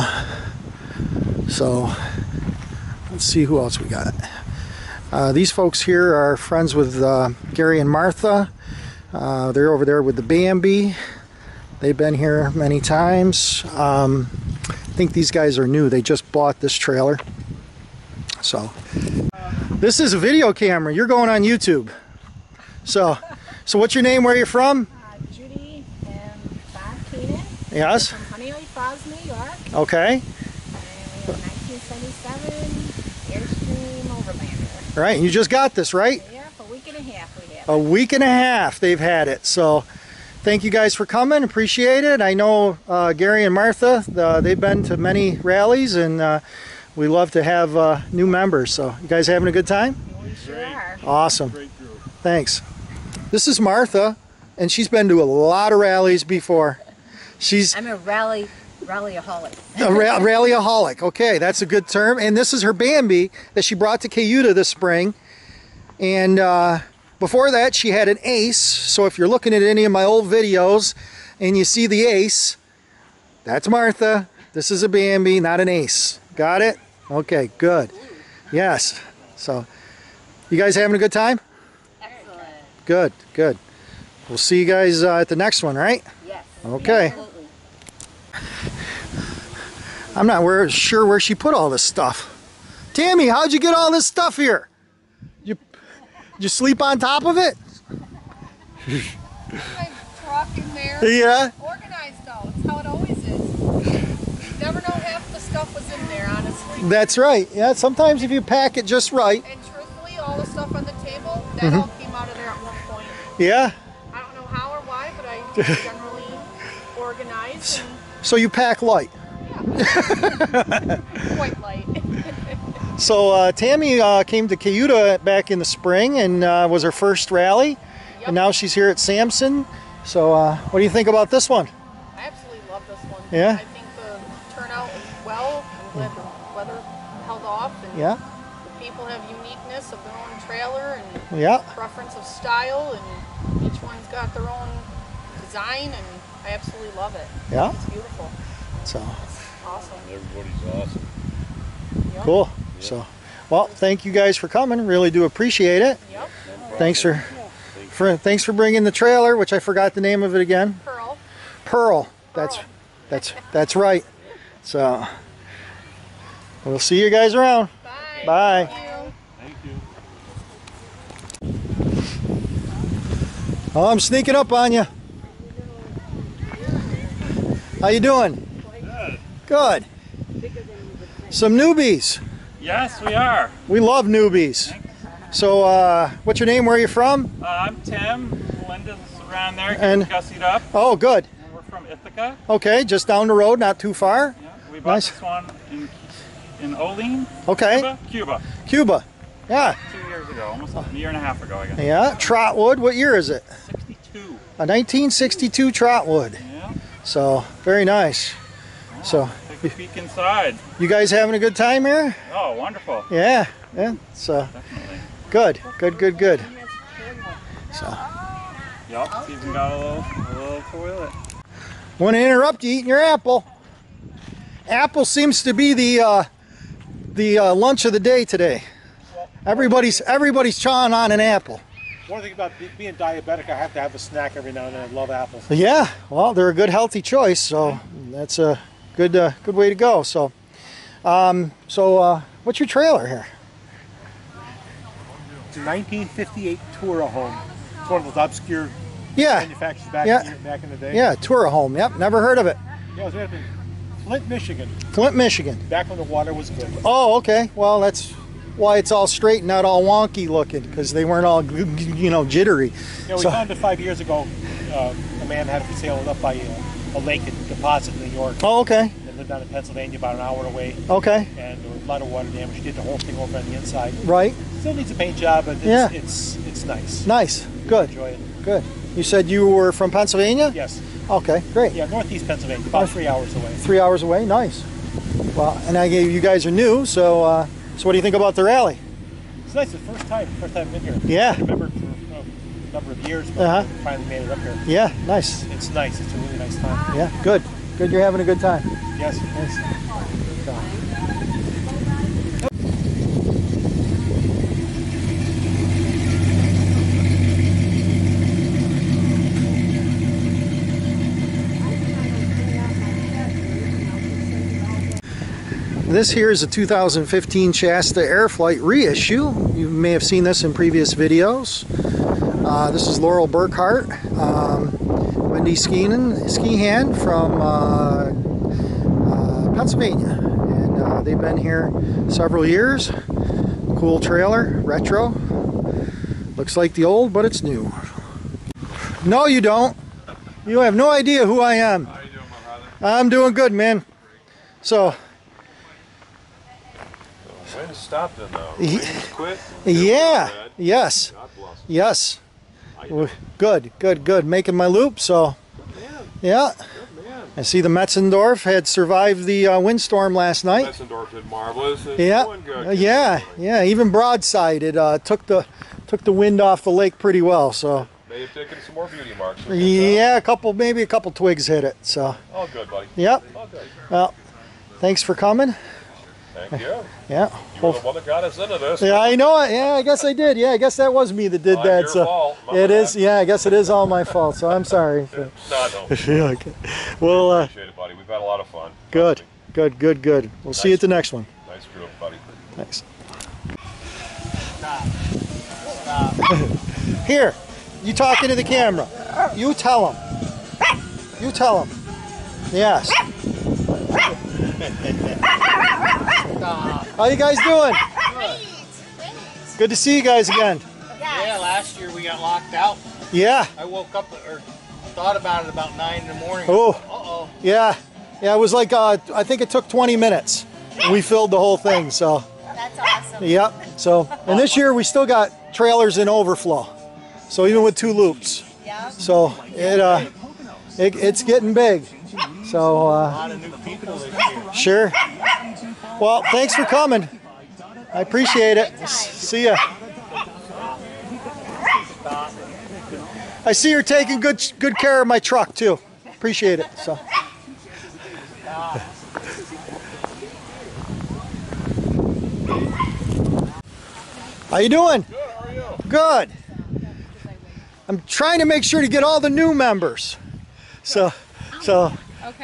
so let's see who else we got. Uh, these folks here are friends with uh, Gary and Martha. Uh, they're over there with the Bambi. They've been here many times. Um, I think these guys are new. They just bought this trailer. So, this is a video camera. You're going on YouTube. So, so what's your name? Where are you from? Uh, Judy and Bob Keenan Yes. from Honeoye Falls, New York. Okay. And we have a 1977 Airstream Overlander. All right. You just got this, right? Yeah, a week and a half we have. A week and a half they've had it. So, thank you guys for coming. Appreciate it. I know uh, Gary and Martha. Uh, they've been to many rallies, and uh, we love to have uh, new members. So, you guys having a good time? We sure are. Awesome. Thanks. This is Martha, and she's been to a lot of rallies before. She's I'm a rally rallyaholic. a ra- rallyaholic. Okay, that's a good term. And this is her Bambi that she brought to Cayuta this spring. And uh, before that, she had an Ace. So if you're looking at any of my old videos and you see the Ace, that's Martha. This is a Bambi, not an Ace. Got it? Okay, good. Yes. So, you guys having a good time? Excellent. Good, good. We'll see you guys uh, at the next one, right? Yes. Okay. I'm not where, sure where she put all this stuff. Tammy, how'd you get all this stuff here? You, you sleep on top of it? my truck in there. Yeah. Organized though. It's how it always is. Never know half the stuff was in there, honestly. That's right. Yeah, sometimes if you pack it just right. And truthfully, all the stuff on the table, that Mhm. all came out of there at one point. Yeah. I don't know how or why, but I generally organize So you pack light. quite light. So uh, Tammy uh, came to Cayuta back in the spring and uh, was her first rally. And now she's here at Sampson. So uh, what do you think about this one? I absolutely love this one. Yeah? I think the turnout was well. I'm glad the weather held off. And Yeah. The people have uniqueness of their own trailer and Yeah. preference of style, and each one's got their own design, and I absolutely love it. Yeah? It's beautiful. So Awesome. Everybody's awesome. Yep. cool. So, well, thank you guys for coming. Really do appreciate it. Yep. Thanks for, for thanks for bringing the trailer, which I forgot the name of it again. Pearl. Pearl. That's that's that's right. So we'll see you guys around. Bye. Thank you. Oh, I'm sneaking up on you. How you doing? Good. Some newbies. Yes, we are. We love newbies. So, uh, what's your name? Where are you from? Uh, I'm Tim. Linda's around there And- gussied up. Oh, good. And we're from Ithaca. Okay, just down the road, not too far. Yeah, we bought Nice. this one in, in Olean, Okay. Cuba. Cuba. Cuba. Yeah. Two years ago, almost a year and a half ago, I guess. Yeah. Trotwood. What year is it? 62. A 1962 Trotwood. Yeah. So, very nice. So, Take a peek inside. you guys having a good time here? Oh, wonderful. Yeah. Yeah. So, good. Good, good, good. So, Yup, it's even got a little, a little toilet. want to interrupt you eating your apple. Apple seems to be the uh, the uh, lunch of the day today. Everybody's everybody's chawing on an apple. One thing about being diabetic, I have to have a snack every now and then. I love apples. Yeah, well, they're a good healthy choice, so that's a good uh, good way to go. So, um, so uh, what's your trailer here? It's a 1958 Tura home. It's one of those obscure Yeah. manufacturers back, Yeah. in, back in the day. Yeah, Tour Home. Yep, never heard of it. Yeah, it was made in Flint, Michigan. Flint, Michigan. Back when the water was good. Oh, okay. Well, that's why it's all straight and not all wonky looking because they weren't all you know jittery. Yeah, we So- found it five years ago. Uh, a man had it for sale up by uh, a lake in Deposit, New York. Oh, okay. They lived down in Pennsylvania, about an hour away. Okay. And there was a lot of water damage. Did the whole thing over on the inside. Right. Still needs a paint job, but it's, Yeah. it's it's nice. Nice. Good. Enjoy it. Good. You said you were from Pennsylvania? Yes. Okay, great. Yeah, northeast Pennsylvania, about three hours away. Three hours away. Nice. Well, and I gave you guys are new, so uh, so what do you think about the rally? It's nice. The first time, first time I've been here. Yeah. I remember number of years, but uh -huh. finally made it up here. Yeah, nice. It's nice. It's a really nice time. Yeah, good. Good. You're having a good time. Yes. Yes. This here is a 2015 Shasta Airflight reissue. You may have seen this in previous videos. Uh, this is Laurel Burkhart, um, Wendy Skeenan, Skihan from uh, uh, Pennsylvania. And uh, they've been here several years. Cool trailer, retro. Looks like the old, but it's new. No, you don't. You have no idea who I am. How you doing, my brother? I'm doing good, man. So, When stopped it though? Quit? yeah, yes, yes. Good, good, good. Making my loop, so yeah. I see the Metzendorf had survived the uh, windstorm last night. Metzendorf did marvelous. Yeah, good. Uh, yeah, yeah. Even broadside, it uh, took the took the wind off the lake pretty well. So May have taken some more beauty marks. yeah, a couple, maybe a couple twigs hit it. So All good, buddy. yep. All good. Well, thanks for coming. Thank you. Yeah. You were the one that got us into this. Yeah, I know it. Yeah, I guess I did. Yeah, I guess that was me that did Oh, that. your so it is. Yeah, I guess it is all my fault. So I'm sorry. No, don't. yeah, okay. Well, uh, Appreciate it, buddy. We've had a lot of fun. good, good, good, good. We'll see you at the next one. Nice group, buddy. Thanks. Here, you talking to the camera. You tell him. You tell him. Yes. How you guys doing? Good to see you guys again. Yeah, last year we got locked out. Yeah. I woke up or thought about it about nine in the morning. Oh. Uh-oh. Yeah. Yeah, it was like uh, I think it took 20 minutes. We filled the whole thing, so. That's awesome. Yep. So, and this year we still got trailers in overflow. So even with two loops. Yeah. So it uh, it, it's getting big. So A uh, lot of new people this year. sure. Well, thanks for coming. I appreciate it. See ya. I see you're taking good good care of my truck too. Appreciate it. So. How you doing? Good. How are you? Good. I'm trying to make sure to get all the new members. So, so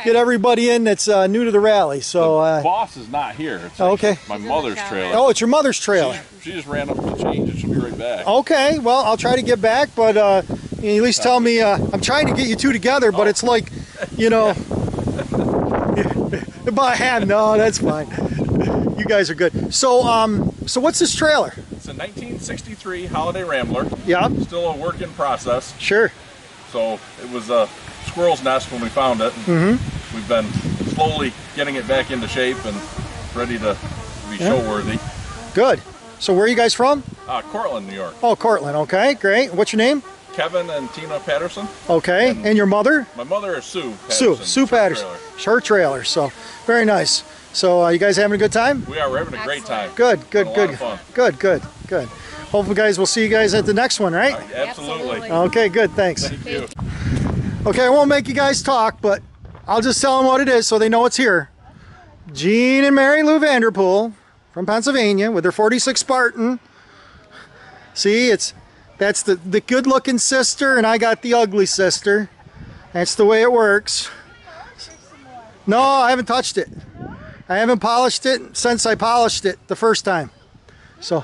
get everybody in that's uh, new to the rally. So, uh, Boss is not here. It's Oh, okay. My mother's trailer. oh, it's your mother's trailer. She just ran up to change it. She'll be right back. Okay, well, I'll try to get back, but uh, at least tell me. Uh, I'm trying to get you two together, but it's like, you know, by hand. No, that's fine. You guys are good. So, um, so what's this trailer? It's a 1963 Holiday Rambler. Yeah. Still a work in process. Sure. So it was a squirrel's nest when we found it. Mm-hmm. We've been slowly getting it back into shape and ready to be Yeah. show worthy. Good. So, where are you guys from? Uh, Cortland, New York. Oh, Cortland. Okay, great. What's your name? Kevin and Tina Patterson. Okay, and your mother? My mother is Sue. Sue. Patterson, Sue short Patterson. trailer. Her trailer. So, very nice. So, uh, you guys having a good time? We are. We're having a great time. Good, good, Having a lot good, good, good, good. Hopefully, guys, we'll see you guys at the next one, right? Absolutely. Okay, good. Thanks. Thank you. Okay, I won't make you guys talk, but I'll just tell them what it is so they know it's here. Gene and Mary Lou Vanderpool from Pennsylvania with their 46 Spartan. See, it's that's the, the good looking sister, and I got the ugly sister. That's the way it works. No, I haven't touched it. I haven't polished it since I polished it the first time. So,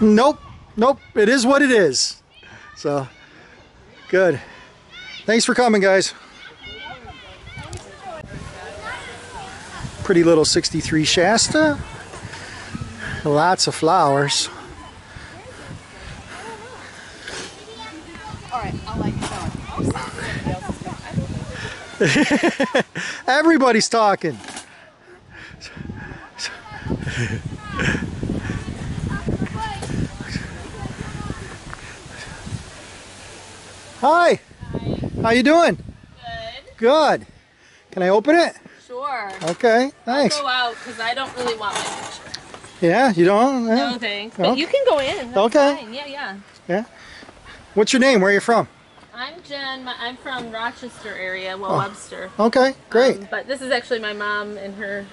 nope, nope, it is what it is. So, good. Thanks for coming, guys. Pretty little 63 Shasta. Lots of flowers. All right, I'll let you know. Somebody else is going. Everybody's talking. Hi. How you doing? Good. Good. Can I open it? Sure. Okay. Thanks. I'll go out because I don't really want my picture. Yeah, you don't? No Yeah. thanks. But Okay. you can go in. Okay. Fine. Yeah, yeah. Yeah. What's your name? Where are you from? I'm Jen. I'm from Rochester area, well, Oh. Webster. Okay, great. Um, but this is actually my mom and her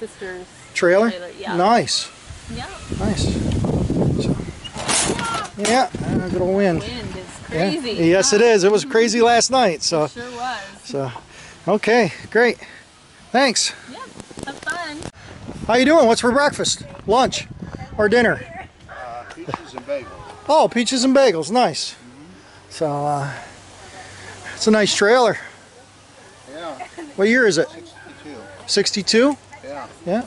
sister's Trailer? Yeah. Nice. Yeah. Nice. So- yeah, a good old wind. Wind is Yeah. crazy. Yes, it is. It was crazy last night. So, Sure was. so, okay, great. Thanks. Yeah, have fun. How you doing? What's for breakfast? Lunch? Or dinner? Uh, peaches and bagels. Oh, peaches and bagels. Nice. So, uh, it's a nice trailer. Yeah. What year is it? 62. 62? Yeah. Yeah.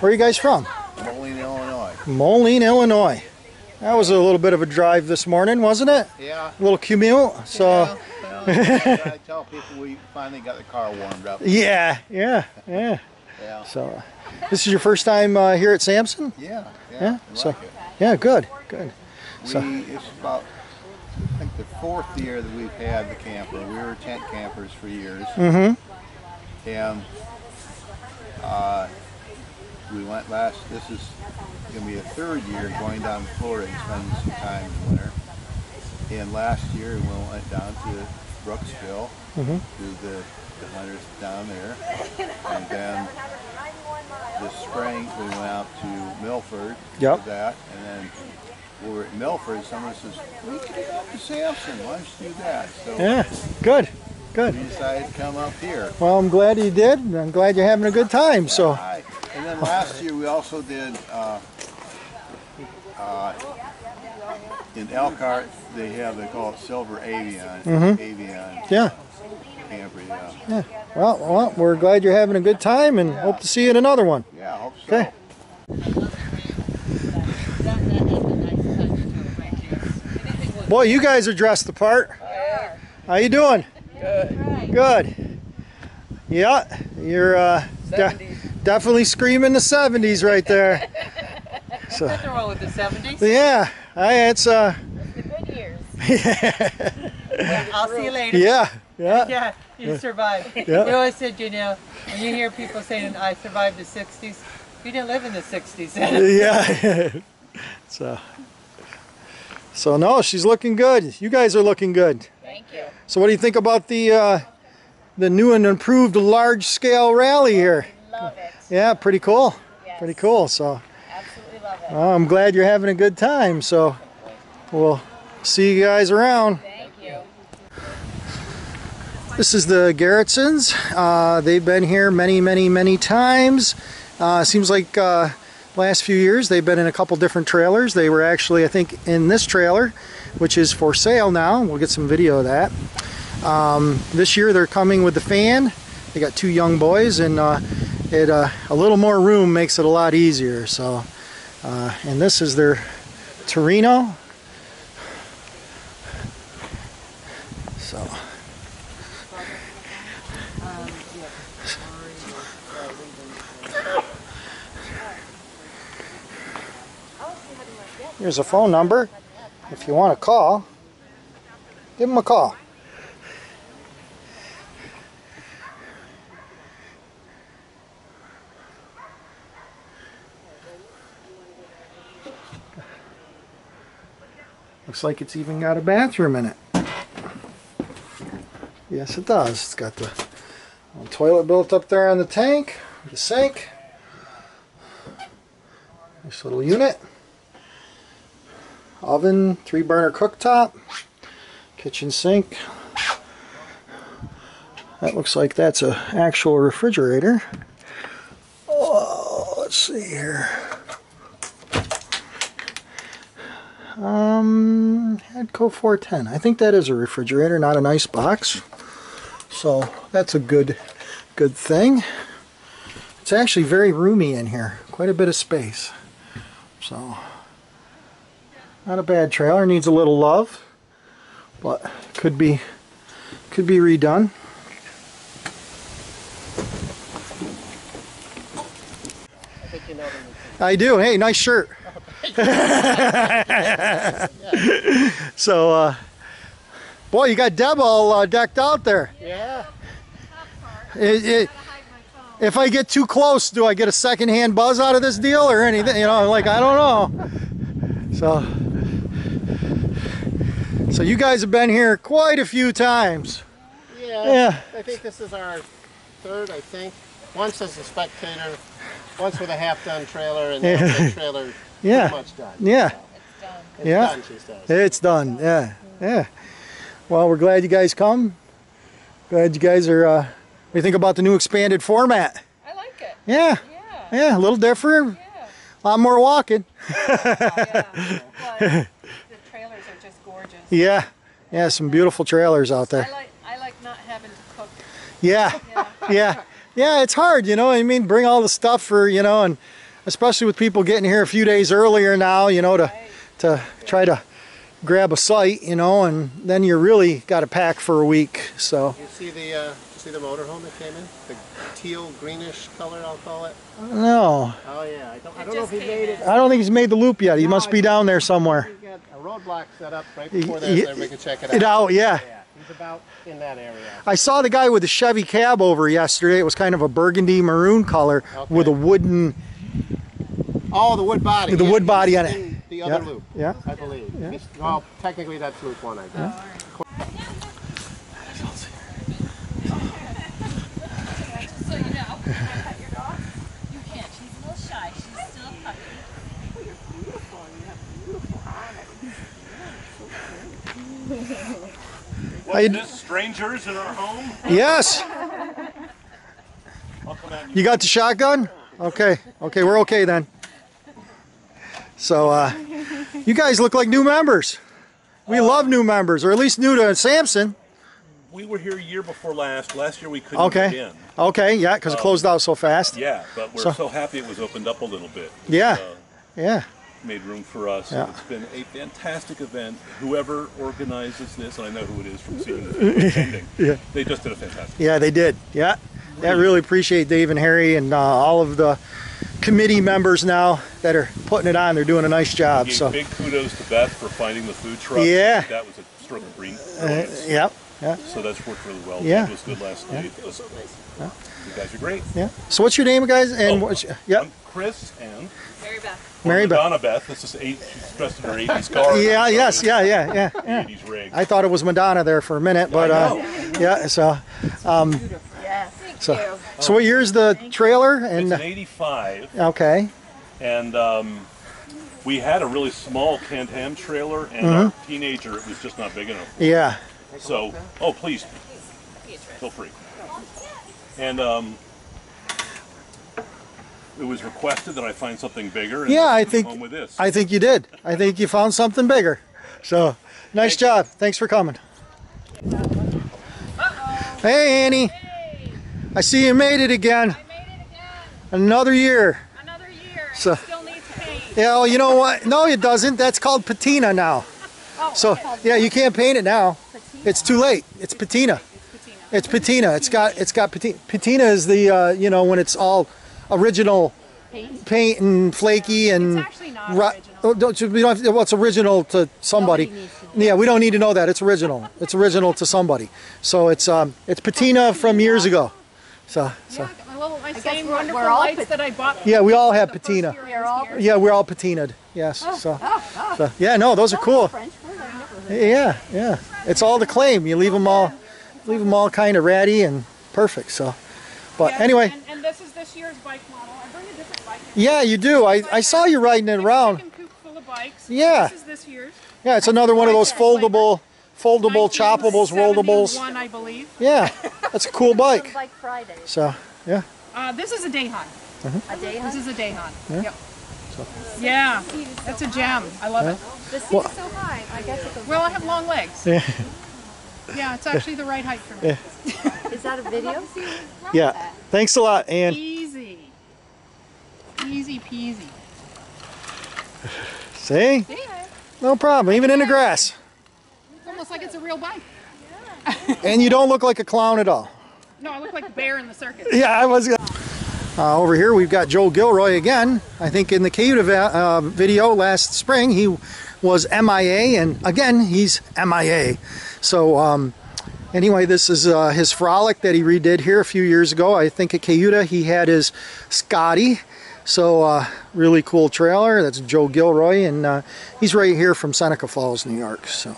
Where are you guys from? Moline, Illinois. Moline, Illinois. That was a little bit of a drive this morning, wasn't it? Yeah. A little commute. So, Well, I tell people we finally got the car warmed up. yeah, yeah, yeah. Yeah. So, this is your first time uh, here at Sampson? Yeah. Yeah. Yeah. So, it. yeah, good, good. We, So, it's about, I think the fourth year that we've had the camper. We were tent campers for years. Mm-hmm. And uh, we went last, this is going to be a third year going down to Florida and spending some time in the winter. And last year we went down to Brooksville, Mhm. to the, the hunters down there. And then this spring we went out to Milford Yep. for that. And then we were at Milford, someone says, we could go up to Sampson, why don't you do that? So yeah, good, good. we decided to come up here. Well, I'm glad you did. I'm glad you're having a good time. So, Aye. And then last year we also did uh, uh, in Elkhart they have they call it Silver Avion. Mhm. Avion yeah, camper. Yeah. yeah. Well, well, we're glad you're having a good time and hope to see you in another one. Yeah, hope so. Okay. Boy, you guys are dressed the part. How you doing? Good. Good. Yeah, you're uh, de- definitely screaming the 70s right there. So, Nothing wrong with the 70s. yeah, I, it's uh, The Good years. I'll see you later. yeah, yeah. Yeah, you Yeah. survived. Yeah. We always said, you know, when you hear people saying, I survived the 60s, you didn't live in the 60s. yeah. so, so no, she's looking good. You guys are looking good. Thank you. So, what do you think about the uh, the new and improved large scale rally here? Love it. Yeah, pretty cool. Pretty cool. So, Absolutely love it. I'm glad you're having a good time. So, we'll see you guys around. Thank you. This is the Garretsons. Uh, they've been here many, many, many times. Uh, seems like uh, last few years they've been in a couple different trailers. They were actually, I think, in this trailer, which is for sale now. We'll get some video of that. Um, this year they're coming with the fan. They got two young boys, and uh, it uh, a little more room makes it a lot easier. So, uh, and this is their Torino. So. Here's a phone number. If you want to call, give them a call. Looks like it's even got a bathroom in it. Yes, it does. It's got the toilet built up there on the tank, the sink. Nice little unit. Oven, three burner cooktop, kitchen sink. That looks like that's a actual refrigerator. Oh, let's see here. Um, Hadco 410. I think that is a refrigerator, not an ice box. So that's a good, good thing. It's actually very roomy in here. Quite a bit of space. So, not a bad trailer. Needs a little love, but could be, could be redone. I do. Hey, nice shirt. so, uh, boy, you got Deb all uh, decked out there. Yeah. It, it, if I get too close, do I get a secondhand buzz out of this deal or anything? You know, like I don't know. So, so you guys have been here quite a few times. Yeah. Yeah. I think this is our third, I think. Once as a spectator, once with a half-done trailer, and now Yeah. the trailer Yeah. pretty much done. Yeah. It's yeah. done, she says. It's done. Yeah. Yeah. Well, we're glad you guys come. Glad you guys are uh, do you think about the new expanded format? I like it. Yeah. Yeah, a little different. Yeah. A lot more walking. The trailers are just gorgeous. Yeah. Yeah, some beautiful trailers out there. I like I like not having to cook. Yeah, yeah, yeah. It's hard, you know. I mean, bring all the stuff for you know, and especially with people getting here a few days earlier now, you know, to to try to grab a site, you know, and then you really got to pack for a week. So You see the uh, you see the motorhome that came in? The teal greenish color, I'll call it. no, Oh yeah, I don't, I don't know if he made it. I don't think he's made the loop yet. He must be down there somewhere. He got a roadblock set up right before y- there, so everybody can check it out. it out, yeah. Yeah, he's about in that area. I saw the guy with the Chevy cab over yesterday. It was kind of a burgundy maroon color with a wooden Oh, the wood body. the yeah, wood body on it. The other Yeah, loop. yeah. I believe. Yeah. Well, technically that's loop one, I guess. So you know, can I pet your dog? You can't. She's a little shy. She's still a puppy. How you d- This strangers in our home? Yes. I'll come You got the shotgun? Okay. Okay, we're okay then. So, uh, you guys look like new members. We love new members, or at least new to Sampson. We were here a year before last. Last year we couldn't get Okay. in. Okay, yeah, because it Um, closed out so fast. Yeah, but we're So- so, happy it was opened up a little bit. Yeah. Uh, Yeah. made room for us. Yeah. It's been a fantastic event. Whoever organizes this, and I know who it is from seeing the attending, Yeah. they just did a fantastic Yeah, they did. Yeah. I really appreciate Dave and Harry and uh, all of the committee members now that are putting it on. They're doing a nice job. So, big kudos to Beth for finding the food truck. Yeah. That was a stroke of green. uh, yep. Yeah. So that's worked really well. Yeah. It was good last Yeah. night. It was- You guys are great. Yeah. So, what's your name, guys? And Oh, what's, yep. I'm Chris and Mary Beth. Mary Beth. Donna Beth. This is eight. She's dressed in her 80s car. Yeah, yes, yeah, yeah, yeah. yeah. 80s rig. I thought it was Madonna there for a minute, but uh, yeah. So, um, so, so what year's the trailer? And It's an 85. okay, And um, we had a really small Can-Am trailer, and Mhm. our teenager, it was just not big enough. yeah, So, oh, please, feel free. And um, it was requested that I find something bigger. And yeah. I think home with this. I think you did. I think you found something bigger. So, nice job. Thanks for coming. Hey, Annie. I see you made it again. I made it again. Another year. Another year. So, Still needs paint. yeah, well, you know what? No, it doesn't. That's called patina now. oh, So, yeah, you can't paint it now. It's too late. It's patina. It's patina. It's got it's got patina. Patina is the uh, you know when it's all original paint and flaky and it's actually not original. Don't, you- don't have, well, it's original to somebody. Yeah, we don't need to know that. It's original. It's original to somebody. So it's um it's patina from years ago. So so My little, my guess same we're- wonderful we're all lights that I bought. yeah, we all have patina. We're all Yeah, we're all patinaed. Yes. Oh. So, so yeah, no, those are cool. Yeah, yeah. It's all the claim. You leave them all, leave them all kind of ratty and perfect. So, but Yeah, anyway, And, and this is this year's bike model. I bring a different bike. yeah, you do. I, I saw you riding it around. Coop full of bikes. Yeah. This is this year's. Yeah, it's another one of those foldable, foldable, choppables, rollables. One, I believe. Yeah, that's a cool bike. Like Friday. So, yeah. Uh, this is a Dahon. Mhm. A day This is a Dahon. Yeah. Yep. Yeah, that's a gem. I love Yeah. it. The seat Well- is so high. I guess it goes. Well, I have long legs. Yeah. Yeah, it's actually the right height for me. Yeah. Is that a video? Yeah. Thanks a lot, Ann. Easy. Easy peasy. See? No problem. Even in the grass. Almost like it's a real bike. And you don't look like a clown at all. No, I look like a bear in the circus. Yeah, I was. Uh, over here, we've got Joe Gilroy again. I think in the Cayuta uh, video last spring, he was MIA, and again, he's MIA. So, um, anyway, this is uh, his frolic that he redid here a few years ago. I think at Cayuta, he had his Scotty. So, uh, really cool trailer. That's Joe Gilroy, and uh, he's right here from Seneca Falls, New York. So.